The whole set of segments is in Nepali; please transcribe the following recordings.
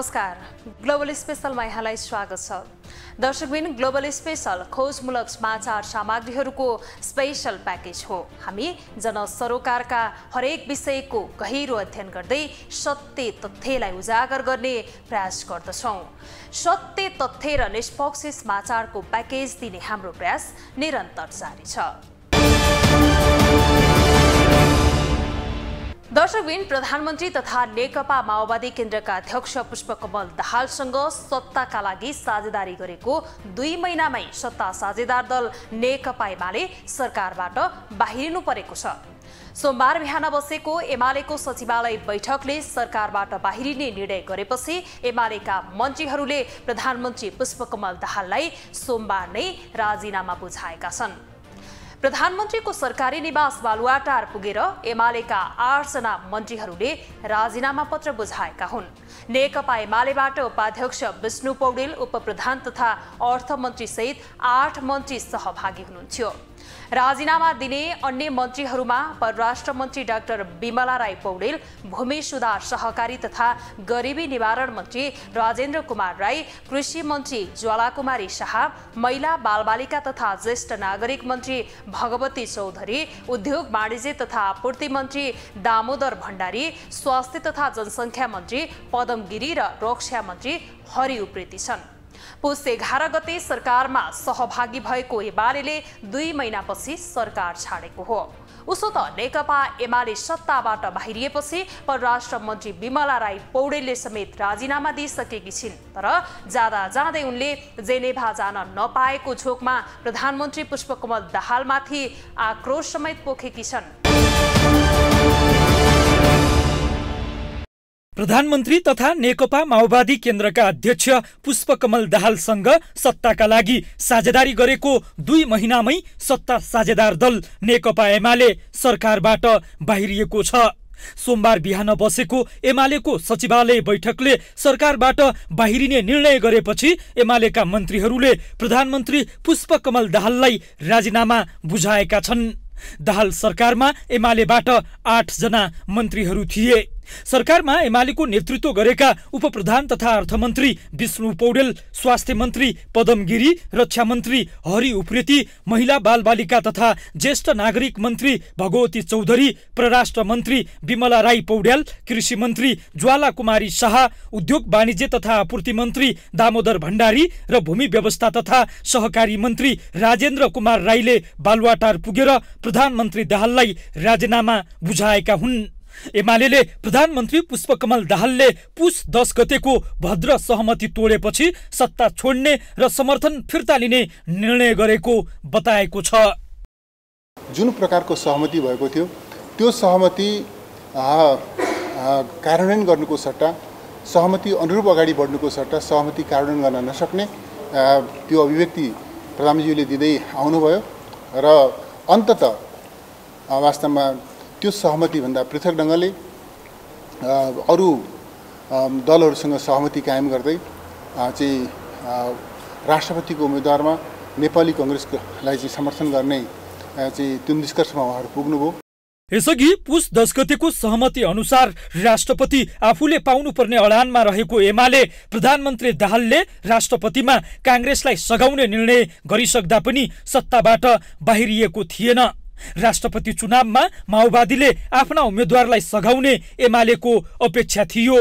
नमस्कार। ग्लोबल स्पेसलमा यहाँलाई स्वागत छ। दर्शकबिन ग्लोबल स्पेसल खोजमूलक समाचार सामग्रीहरूको स्पेसल प्याकेज हो। हामी जनसरोकारका हरेक विषयको गहिरो अध्ययन गर्दै सत्य तथ्यलाई उजागर गर्ने प्रयास गर्दछौँ। सत्य तथ्य र निष्पक्ष समाचारको प्याकेज दिने हाम्रो प्रयास निरन्तर जारी छ। दर्शकबिन प्रधानमन्त्री तथा नेकपा माओवादी केन्द्रका अध्यक्ष पुष्पकमल दाहालसँग सत्ताका लागि साझेदारी गरेको दुई महिनामै सत्ता साझेदार दल नेकपा एमाले सरकारबाट बाहिरिनु परेको छ। सोमबार बिहान बसेको एमालेको सचिवालय बैठकले सरकारबाट बाहिरिने निर्णय गरेपछि एमालेका मन्त्रीहरूले प्रधानमन्त्री पुष्पकमल दाहाललाई सोमबार नै राजीनामा बुझाएका छन्। प्रधानमन्त्रीको सरकारी निवास बालुवाटार पुगेर एमालेका आठजना मन्त्रीहरूले राजीनामा पत्र बुझाएका हुन्। नेकपा एमालेबाट उपाध्यक्ष विष्णु पौडेल उपप्रधान तथा अर्थमन्त्री सहित आठ मन्त्री सहभागी हुनुहुन्थ्यो। राजीनामा दिने अन्य मन्त्रीहरूमा परराष्ट्र मन्त्री डाक्टर विमला राई पौडेल भूमि सुधार सहकारी तथा गरिबी निवारण मन्त्री राजेन्द्र कुमार राई कृषि मन्त्री ज्वालाकुमारी शाह महिला बालबालिका तथा ज्येष्ठ नागरिक मन्त्री भगवती चौधरी उद्योग वाणिज्य तथा आपूर्ति मन्त्री दामोदर भण्डारी स्वास्थ्य तथा जनसङ्ख्या मन्त्री पदम गिरी र रक्षा मन्त्री हरि उप्रेती छन्। पुस एघार गते सरकारमा सहभागी भएको एमाले दुई महिनापछि सरकार छाडेको हो। उसो त नेकपा एमाले सत्ताबाट बाहिरिएपछि परराष्ट्र मन्त्री विमला राई पौडेलले समेत राजीनामा दिइसकेकी छिन् तर जाँदा जाँदै उनले जेनेभा जान नपाएको झोकमा प्रधानमन्त्री पुष्पकमल दाहालमाथि आक्रोश समेत पोखेकी छन्। प्रधानमन्त्री तथा नेकपा माओवादी केन्द्रका अध्यक्ष पुष्पकमल दाहालसँग सत्ताका लागि साझेदारी गरेको दुई महिनामै सत्ता साझेदार दल नेकपा एमाले सरकारबाट बाहिरिएको छ। सोमबार बिहान बसेको एमालेको सचिवालय बैठकले सरकारबाट बाहिरिने निर्णय गरेपछि एमालेका मन्त्रीहरूले प्रधानमन्त्री पुष्पकमल दाहाललाई राजीनामा बुझाएका छन्। दाहाल सरकारमा एमालेबाट आठजना मन्त्रीहरू थिए। सरकारमा एमालेको नेतृत्व गरेका उप प्रधान तथा अर्थमन्त्री विष्णु पौडेल स्वास्थ्य मन्त्री पदम गिरी रक्षा मन्त्री हरि उप्रेती महिला बालबालिका तथा ज्येष्ठ नागरिक मन्त्री भगवती चौधरी परराष्ट्र मन्त्री विमला राई पौड्याल कृषि मन्त्री ज्वाला कुमारी शाह उद्योग वाणिज्य तथा आपूर्ति मन्त्री दामोदर भण्डारी र भूमि व्यवस्था तथा सहकारी मन्त्री राजेन्द्र कुमार राईले बालुवाटार पुगेर प्रधानमन्त्री दाहाललाई राजीनामा बुझाएका हुन्। एमाले प्रधानमन्त्री पुष्पकमल दाहालले पुस दस गतेको भद्र सहमति तोडेपछि सत्ता छोड्ने र समर्थन फिर्ता लिने निर्णय गरेको बताएको छ। जुन प्रकारको सहमति भएको थियो त्यो सहमति कार्यान्वयन गर्नुको सट्टा सहमति अनुरूप अगाडि बढ्नुको सट्टा सहमति कार्यान्वयन गर्न नसक्ने त्यो अभिव्यक्ति प्रधानमन्त्रीले दिँदै आउनुभयो। र अन्तत वास्तवमा त्यो सहमतिभन्दा पृथक ढङ्गले अरू दलहरूसँग सहमति कायम गर्दै चाहिँ राष्ट्रपतिको उम्मेदवारमा नेपाली कङ्ग्रेसलाई चाहिँ समर्थन गर्ने चाहिँ त्यो निष्कर्षमा उहाँहरू पुग्नुभयो। यसअघि पुस दस गतेको सहमति अनुसार राष्ट्रपति आफूले पाउनुपर्ने अडानमा रहेको एमाले प्रधानमन्त्री दाहालले राष्ट्रपतिमा काङ्ग्रेसलाई सघाउने निर्णय गरिसक्दा पनि सत्ताबाट बाहिरिएको थिएन। राष्ट्रपति चुनावमा माओवादीले आफ्ना उम्मेद्वारलाई सघाउने एमालेको अपेक्षा थियो।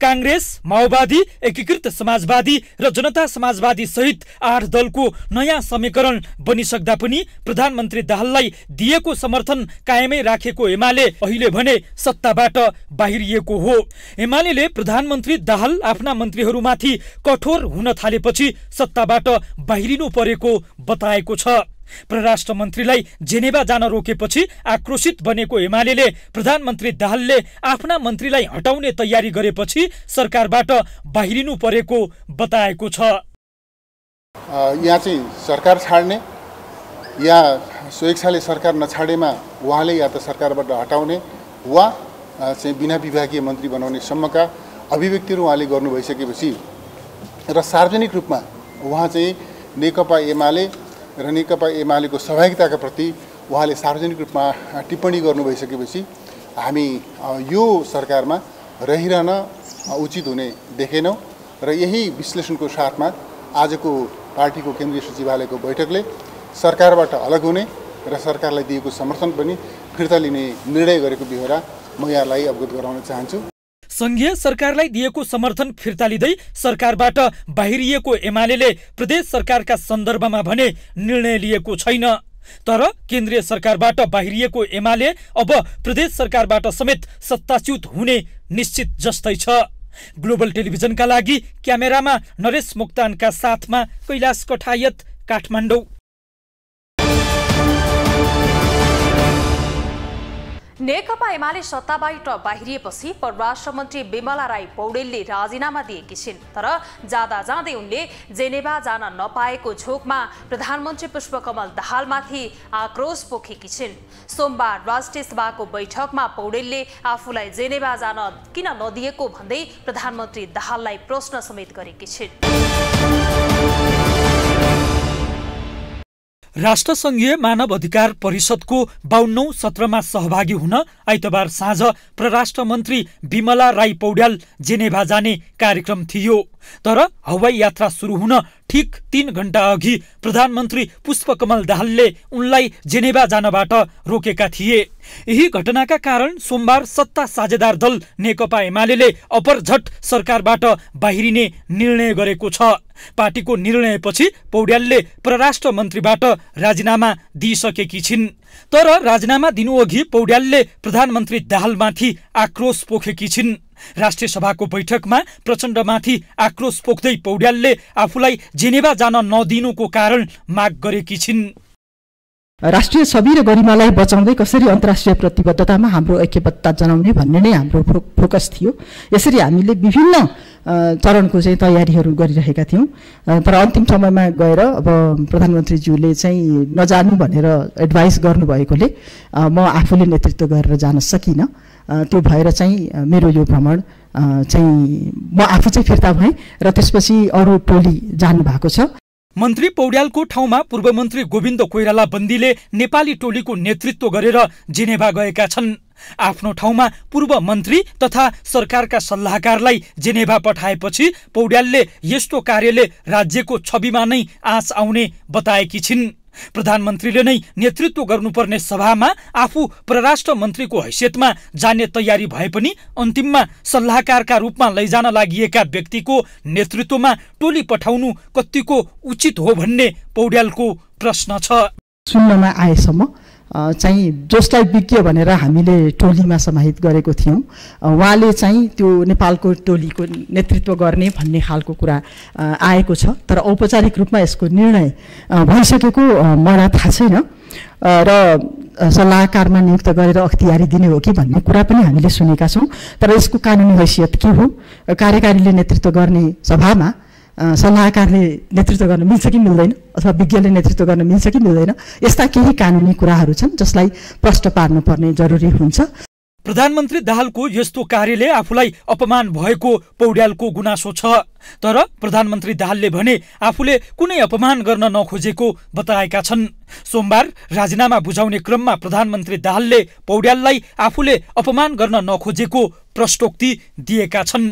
काङ्ग्रेस माओवादी एकीकृत समाजवादी र जनता समाजवादी सहित आठ दलको नयाँ समीकरण बनिसक्दा पनि प्रधानमन्त्री दाहाललाई दिएको समर्थन कायमै राखेको एमाले अहिले भने सत्ताबाट बाहिरिएको हो। एमाले प्रधानमन्त्री दाहाल आफ्ना मन्त्रीहरूमाथि कठोर हुन थालेपछि सत्ताबाट बाहिरिनु परेको बताएको छ। परराष्ट्र मन्त्रीलाई जेनेवा जान रोकेपछि आक्रोशित बनेको एमाले प्रधानमन्त्री दाहालले आफ्ना मन्त्रीलाई हटाउने तयारी गरेपछि सरकारबाट बाहिरिनु परेको बताएको छ। यहाँ चाहिँ सरकार छाड्ने या स्वेच्छाले सरकार नछाडेमा उहाँले या त सरकारबाट हटाउने वा चाहिँ बिना विभागीय मन्त्री बनाउने सम्मका अभिव्यक्तिहरू उहाँले गर्नु भइसकेपछि र सार्वजनिक रूपमा उहाँ चाहिँ नेकपा एमाले र नेकपा एमालेको सहभागिताका प्रति उहाँले सार्वजनिक रूपमा टिप्पणी गर्नु भइसकेपछि हामी यो सरकारमा रहिरहन उचित हुने देखेनौँ र यही विश्लेषणको साथमा आजको पार्टीको केन्द्रीय सचिवालयको बैठकले सरकारबाट अलग हुने र सरकारलाई दिएको समर्थन पनि फिर्ता लिने निर्णय गरेको बेहोरा म यहाँलाई अवगत गराउन चाहन्छु। संघीय सरकारलाई दिएको समर्थन फिर्ता लिँदै सरकारबाट बाहिरिएको एमाले प्रदेश सरकारका सन्दर्भमा भने निर्णय लिएको छैन। तर केन्द्रीय सरकारबाट बाहिरिएको एमाले अब प्रदेश सरकारबाट समेत सत्ताच्युत हुने निश्चित जस्तै छ। ग्लोबल टेलिभिजनका लागि क्यामेरामा नरेश मोक्तानका साथमा कैलाश कठायत काठमाडौँ। नेकपा एमाले सत्ताबाट बाहिरिएपछि परराष्ट्र मन्त्री विमला राई पौडेलले राजीनामा दिएकी छिन् तर जाँदा जाँदै उनले जेनेभा जान नपाएको झोकमा प्रधानमन्त्री पुष्पकमल दाहालमाथि आक्रोश पोखेकी छिन् सोमबार राष्ट्रिय सभाको बैठकमा पौडेलले आफूलाई जेनेभा जान किन नदिएको भन्दै प्रधानमन्त्री दाहाललाई प्रश्न समेत गरेकी छिन् राष्ट्रसङ्घीय मानव अधिकार परिषदको बाहन्नौ सत्रमा सहभागी हुन आइतबार साँझ परराष्ट्र मन्त्री विमला राई पौड्याल जेनेभा जाने कार्यक्रम थियो। तर हवाई यात्रा सुरु हुन ठिक तीन घण्टा अघि प्रधानमन्त्री पुष्पकमल दाहालले उनलाई जेनेभा जानबाट रोकेका थिए। यही घटनाका कारण सोमबार सत्ता साझेदार दल नेकपा एमाले अपरझट सरकारबाट बाहिरिने निर्णय गरेको छ। पार्टीको निर्णयपछि पौड्यालले परराष्ट्र मन्त्रीबाट राजीनामा दिइसकेकी छिन्। तर राजीनामा दिनुअघि पौड्यालले प्रधानमन्त्री दाहालमाथि आक्रोश पोखेकी छिन्। राष्ट्रिय सभाको बैठकमा प्रचण्डमाथि आक्रोश पोख्दै पौड्यालले आफूलाई जेनेभा जान नदिनुको कारण माग गरेकी छिन्। राष्ट्रिय छवि र गरिमालाई बचाउँदै कसरी अन्तर्राष्ट्रिय प्रतिबद्धतामा हाम्रो ऐक्यबद्धता जनाउने भन्ने नै हाम्रो फोकस थियो। यसरी हामीले विभिन्न चरणको चाहिँ तयारीहरू गरिरहेका थियौँ। तर अन्तिम समयमा गएर अब प्रधानमन्त्रीज्यूले चाहिँ नजानु भनेर एडभाइस गर्नुभएकोले म आफूले नेतृत्व गरेर जान सकिनँ। त्यो भएर चाहिँ मेरो यो भ्रमण चाहिँ म आफू चाहिँ फिर्ता भएँ र त्यसपछि अरू टोली जानुभएको छ। मन्त्री पौड्यालको ठाउँमा पूर्व मन्त्री गोविन्द कोइराला बन्दीले नेपाली टोलीको नेतृत्व गरेर जेनेभा गएका छन्। आफ्नो ठाउँमा पूर्व मन्त्री तथा सरकारका सल्लाहकारलाई जेनेभा पठाएपछि पौड्यालले यस्तो कार्यले राज्यको छविमा नै आँच आउने बताएकी छिन्। प्रधानमन्त्रीले नै नेतृत्व गर्नुपर्ने सभामा आफू परराष्ट्र मन्त्रीको हैसियतमा जाने तयारी भए पनि अन्तिममा सल्लाहकारका रूपमा लैजान लागि व्यक्तिको नेतृत्वमा टोली पठाउनु कतिको उचित हो भन्ने पौड्यालको प्रश्न छ। सुन्नमा आएसम्म चाहिँ जसलाई विज्ञ भनेर हामीले टोलीमा समाहित गरेको थियौँ। उहाँले चाहिँ त्यो नेपालको टोलीको नेतृत्व गर्ने भन्ने खालको कुरा आएको छ। तर औपचारिक रूपमा यसको निर्णय भइसकेको मलाई थाहा छैन। र सल्लाहकारमा नियुक्त गरेर अख्तियारी दिने हो कि भन्ने कुरा पनि हामीले सुनेका छौँ। तर यसको कानुनी हैसियत के हो? कार्यकारीले नेतृत्व गर्ने सभामा सल्लाहकारले नेतृत्व गर्न मिल्छ कि मिल्दैन अथवा विज्ञले नेतृत्व गर्न मिल्छ कि मिल्दैन यस्ता केही कानुनी कुराहरू छन् जसलाई प्रष्ट पार्नुपर्ने जरुरी हुन्छ प्रधानमन्त्री दाहालको यस्तो कार्यले आफूलाई अपमान भएको पौड्यालको गुनासो छ तर प्रधानमन्त्री दाहालले भने आफूले कुनै अपमान गर्न नखोजेको बताएका छन् सोमबार राजीनामा बुझाउने क्रममा प्रधानमन्त्री दाहालले पौड्याललाई आफूले अपमान गर्न नखोजेको प्रष्टोक्ति दिएका छन्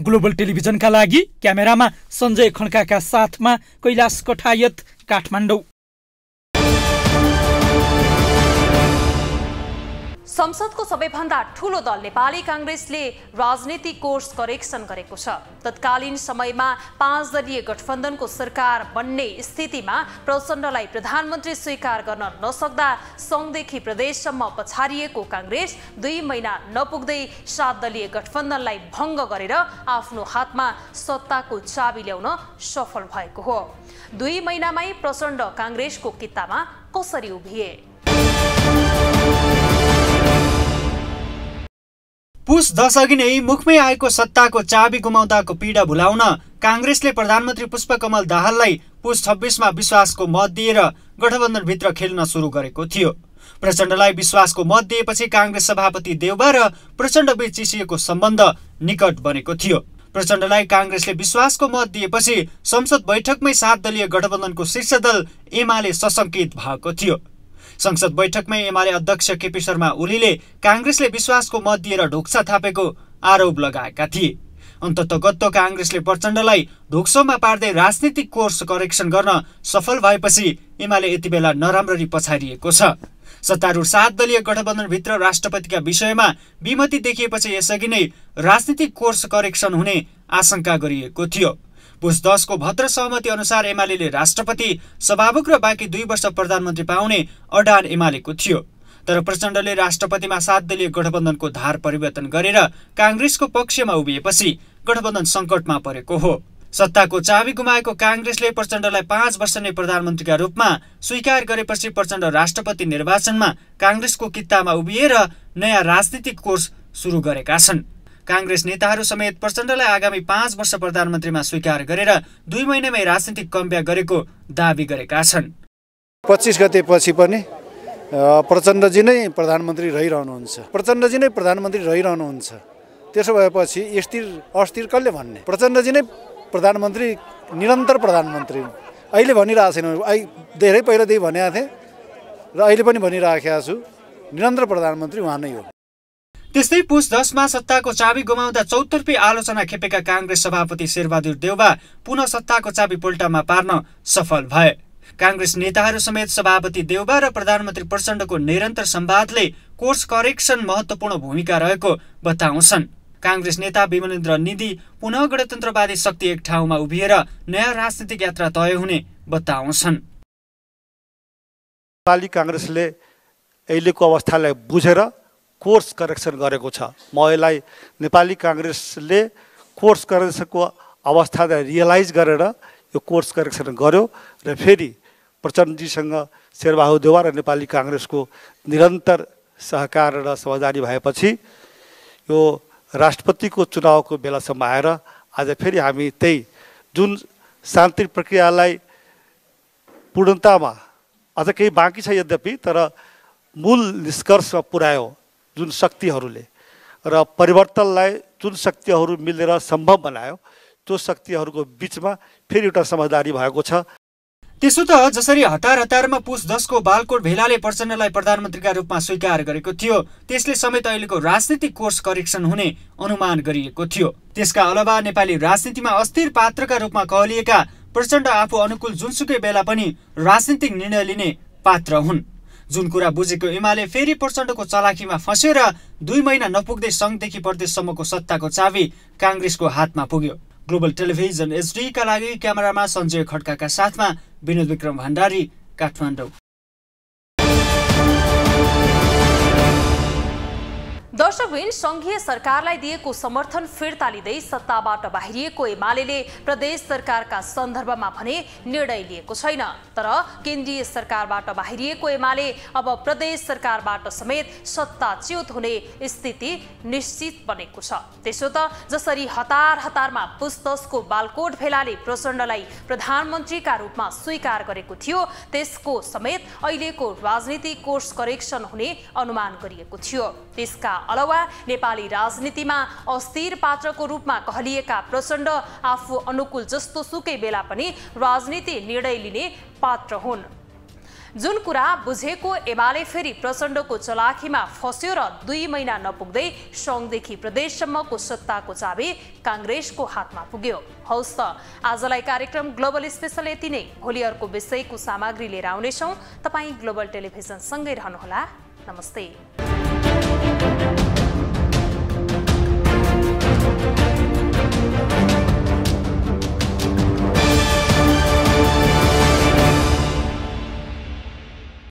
ग्लोबल टेलिभिजनका लागि क्यामेरामा सञ्जय खड्काका साथमा कैलाश कठायत काठमाडौँ। संसदको सबैभन्दा ठुलो दल नेपाली काङ्ग्रेसले राजनीति कोर्स करेक्सन गरेको छ। तत्कालीन समयमा पाँच दलीय गठबन्धनको सरकार बन्ने स्थितिमा प्रचण्डलाई प्रधानमन्त्री स्वीकार गर्न नसक्दा सङ्घदेखि प्रदेशसम्म पछारिएको काङ्ग्रेस दुई महिना नपुग्दै सात दलीय गठबन्धनलाई भङ्ग गरेर आफ्नो हातमा सत्ताको चाबी ल्याउन सफल भएको हो। दुई महिनामै प्रचण्ड काङ्ग्रेसको कित्तामा कसरी उभिए? पुस दश अघि नै मुखमै आएको सत्ताको चाबी गुमाउँदाको पीडा भुलाउन काङ्ग्रेसले प्रधानमन्त्री पुष्पकमल दाहाललाई पुस छब्बिसमा विश्वासको मत दिएर गठबन्धनभित्र खेल्न सुरु गरेको थियो। प्रचण्डलाई विश्वासको मत दिएपछि काङ्ग्रेस सभापति देउबा र प्रचण्डबीच चिसिएको सम्बन्ध निकट बनेको थियो। प्रचण्डलाई काङ्ग्रेसले विश्वासको मत दिएपछि संसद बैठकमै सात दलीय गठबन्धनको शीर्ष दल एमाले सशङ्कित भएको थियो। संसद बैठकमै एमाले अध्यक्ष केपी शर्मा ओलीले काङ्ग्रेसले विश्वासको मत दिएर ढोक्सा थापेको आरोप लगाएका थिए। अन्ततगत्त काङ्ग्रेसले प्रचण्डलाई ढोक्सोमा पार्दै राजनीतिक कोर्स करेक्सन गर्न सफल भएपछि एमाले यति बेला नराम्ररी पछारिएको छ। सत्तारूढ सात दलीय गठबन्धनभित्र राष्ट्रपतिका विषयमा विमति देखिएपछि यसअघि नै राजनीतिक कोर्स करेक्सन हुने आशंका गरिएको थियो। पुस दसको भद्र सहमति अनुसार एमाले राष्ट्रपति सभामुख र बाँकी दुई वर्ष प्रधानमन्त्री पाउने अडान एमालेको थियो। तर प्रचण्डले राष्ट्रपतिमा सात दलीय गठबन्धनको धार परिवर्तन गरेर काङ्ग्रेसको पक्षमा उभिएपछि गठबन्धन सङ्कटमा परेको हो। सत्ताको चाबी गुमाएको काङ्ग्रेसले प्रचण्डलाई पाँच वर्ष नै प्रधानमन्त्रीका रूपमा स्वीकार गरेपछि प्रचण्ड राष्ट्रपति निर्वाचनमा काङ्ग्रेसको कित्तामा उभिएर नयाँ राजनीतिक कोर्स सुरु गरेका छन्। काङ्ग्रेस नेताहरू समेत प्रचण्डलाई आगामी पाँच वर्ष प्रधानमन्त्रीमा स्वीकार गरेर दुई महिनामै राजनीतिक कम्ब्या गरेको दावी गरेका छन्। पच्चिस गते पछि पनि प्रचण्डजी नै प्रधानमन्त्री रहिरहनुहुन्छ। प्रचण्डजी नै प्रधानमन्त्री रहिरहनुहुन्छ। त्यसो भएपछि स्थिर अस्थिर कसले भन्ने? प्रचण्डजी नै प्रधानमन्त्री निरन्तर प्रधानमन्त्री। अहिले भनिरहेको छैन। धेरै पहिलादेखि भनेको थिएँ र अहिले पनि भनिराखेको छु। निरन्तर प्रधानमन्त्री उहाँ नै हो। त्यस्तै पुस दसमा सत्ताको चाबी गुमाउँदा चौतर्फी आलोचना खेपेका काङ्ग्रेस सभापति शेरबहादुर देउबा पुनः सत्ताको चाबी पोल्टामा पार्न सफल भए। काङ्ग्रेस नेताहरू समेत सभापति देउबा र प्रधानमन्त्री प्रचण्डको निरन्तर संवादले कोर्स करेक्सन महत्वपूर्ण भूमिका रहेको बताउँछन्। काङ्ग्रेस नेता विमलेन्द्र निधि पुनः गणतन्त्रवादी शक्ति एक ठाउँमा उभिएर नयाँ राजनीतिक यात्रा तय हुने बताउँछन्। काङ्ग्रेसले अहिलेको अवस्थालाई बुझेर कोर्स करेक्सन गरेको छ। म यसलाई नेपाली काङ्ग्रेसले कोर्स करेक्सनको अवस्थालाई रियलाइज गरेर यो कोर्स करेक्सन गर्यो र फेरि प्रचण्डजीसँग शेरबहादुर देवा र नेपाली काङ्ग्रेसको निरन्तर सहकार र समझदारी भएपछि यो राष्ट्रपतिको चुनावको बेलासम्म आएर आज फेरि हामी त्यही जुन शान्ति प्रक्रियालाई पूर्णतामा अझ केही बाँकी छ यद्यपि तर मूल निष्कर्षमा पुर्यायो जुन शक्तिहरूले र परिवर्तनलाई जुन शक्तिहरू मिलेर सम्भव बनायो त्यो शक्तिहरूको बिचमा फेरि एउटा समझदारी भएको छ। त्यसो त जसरी हतार हतारमा पुस दसको बालकोट भेलाले प्रचण्डलाई प्रधानमन्त्रीका रूपमा स्वीकार गरेको थियो त्यसले समेत अहिलेको राजनीतिक कोर्स करेक्सन हुने अनुमान गरिएको थियो। त्यसका अलावा नेपाली राजनीतिमा अस्थिर पात्रका रूपमा कहलिएका प्रचण्ड आफू अनुकूल जुनसुकै बेला पनि राजनीतिक निर्णय लिने पात्र हुन्। जुन कुरा बुझेको एमाले फेरि प्रचण्डको चलाखीमा फस्यो दुई महिना नपुग्दै सङ्घदेखि प्रदेशसम्मको सत्ताको चाबी काङ्ग्रेसको हातमा पुग्यो। ग्लोबल टेलिभिजन एचडीका लागि क्यामेरामा सञ्जय खड्काका साथमा विनोद विक्रम भण्डारी काठमाडौँ। दर्शकबिन सङ्घीय सरकारलाई दिएको समर्थन फिर्ता लिँदै सत्ताबाट बाहिरिएको एमाले प्रदेश सरकारका सन्दर्भमा भने निर्णय लिएको छैन। तर केन्द्रीय सरकारबाट बाहिरिएको एमाले अब प्रदेश सरकारबाट समेत सत्ताच्युत हुने स्थिति निश्चित बनेको छ। त्यसो त जसरी हतार हतारमा पुस्तसको बालकोट भेलाले प्रचण्डलाई प्रधानमन्त्रीका रूपमा स्वीकार गरेको थियो त्यसको समेत अहिलेको राजनीतिक कोर्स करेक्सन हुने अनुमान गरिएको थियो। त्यसका अलावा नेपाली राजनीतिमा अस्थिर पात्रको रूपमा कहलिएका प्रचण्ड आफू अनुकूल जस्तो सुकै बेला पनि राजनीति निर्णय लिने पात्र हुन्। जुन कुरा बुझेको एमाले फेरि प्रचण्डको चलाखीमा फस्यो र दुई महिना नपुग्दै सङ्घदेखि प्रदेशसम्मको सत्ताको चाबी काङ्ग्रेसको हातमा पुग्यो। हौस् त आजलाई कार्यक्रम ग्लोबल स्पेसल यति नै। भोलि अर्को विषयको सामग्री लिएर आउनेछौँ। तपाईँ ग्लोबल टेलिभिजनसँगै रहनुहोला। नमस्ते। Thank you.